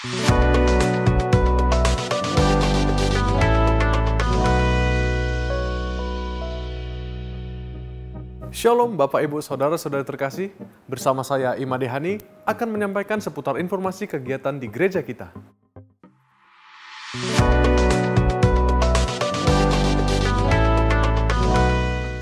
Shalom Bapak Ibu Saudara-saudara terkasih, bersama saya Imade Hani akan menyampaikan seputar informasi kegiatan di gereja kita.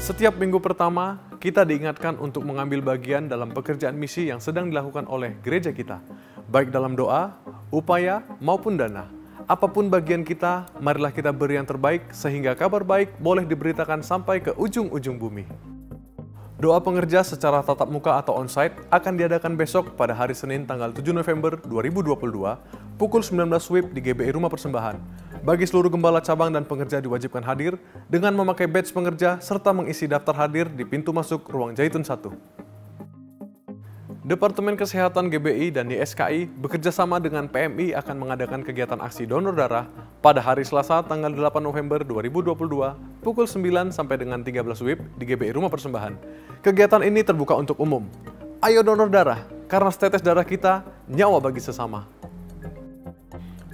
Setiap minggu pertama, kita diingatkan untuk mengambil bagian dalam pekerjaan misi yang sedang dilakukan oleh gereja kita, baik dalam doa, upaya, maupun dana. Apa pun bagian kita, marilah kita beri yang terbaik sehingga kabar baik boleh diberitakan sampai ke ujung-ujung bumi. Doa pengerja secara tatap muka atau onsite akan diadakan besok pada hari Senin tanggal 7 November 2022 pukul 19 WIB di GBI Rumah Persembahan. Bagi seluruh gembala cabang dan pengerja diwajibkan hadir dengan memakai badge pengerja serta mengisi daftar hadir di pintu masuk ruang Jaitun 1. Departemen Kesehatan GBI dan YSKI bekerja sama dengan PMI akan mengadakan kegiatan aksi donor darah pada hari Selasa tanggal 8 November 2022 pukul 9 sampai dengan 13 WIB di GBI Rumah Persembahan. Kegiatan ini terbuka untuk umum. Ayo donor darah, karena setetes darah kita nyawa bagi sesama.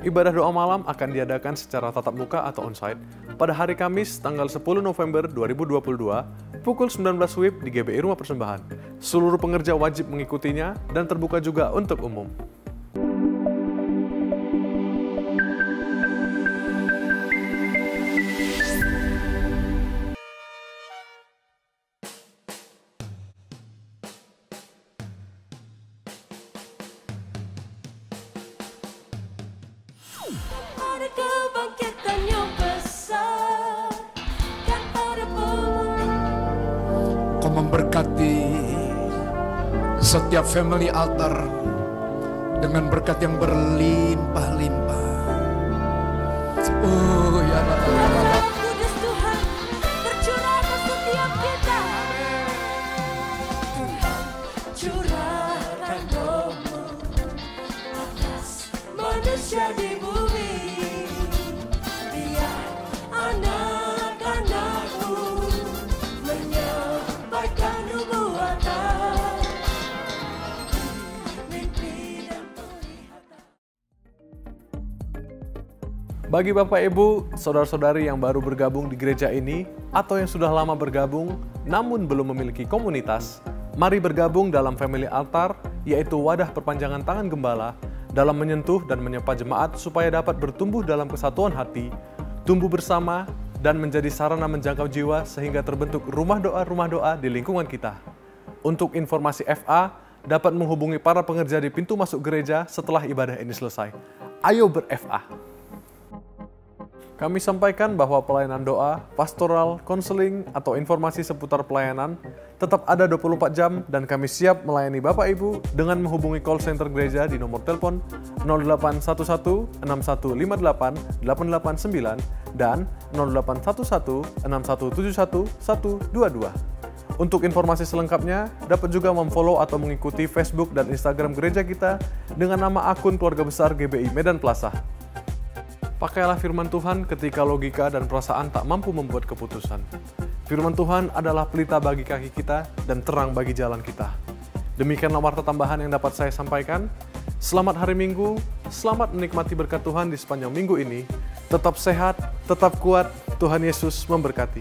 Ibadah doa malam akan diadakan secara tatap muka atau onsite pada hari Kamis tanggal 10 November 2022 pukul 19 WIB di GBI Rumah Persembahan. Seluruh pengerja wajib mengikutinya dan terbuka juga untuk umum. Memberkati setiap family altar dengan berkat yang berlimpah-limpah. Oh ya Tuhan curahkan rohmu Atas manusia di bumi Bagi Bapak Ibu, saudara-saudari yang baru bergabung di gereja ini atau yang sudah lama bergabung namun belum memiliki komunitas, mari bergabung dalam Family Altar, yaitu wadah perpanjangan tangan gembala dalam menyentuh dan menyapa jemaat supaya dapat bertumbuh dalam kesatuan hati, tumbuh bersama, dan menjadi sarana menjangkau jiwa sehingga terbentuk rumah doa-rumah doa di lingkungan kita. Untuk informasi FA, dapat menghubungi para pengerja di pintu masuk gereja setelah ibadah ini selesai. Ayo ber-FA! Kami sampaikan bahwa pelayanan doa, pastoral, konseling, atau informasi seputar pelayanan tetap ada 24 jam dan kami siap melayani Bapak Ibu dengan menghubungi call center gereja di nomor telepon 0811 6158 889 dan 0811 6171 122. Untuk informasi selengkapnya, dapat juga memfollow atau mengikuti Facebook dan Instagram gereja kita dengan nama akun keluarga besar GBI Medan Plaza. Pakailah firman Tuhan ketika logika dan perasaan tak mampu membuat keputusan. Firman Tuhan adalah pelita bagi kaki kita dan terang bagi jalan kita. Demikianlah warta tambahan yang dapat saya sampaikan. Selamat hari Minggu, selamat menikmati berkat Tuhan di sepanjang minggu ini. Tetap sehat, tetap kuat, Tuhan Yesus memberkati.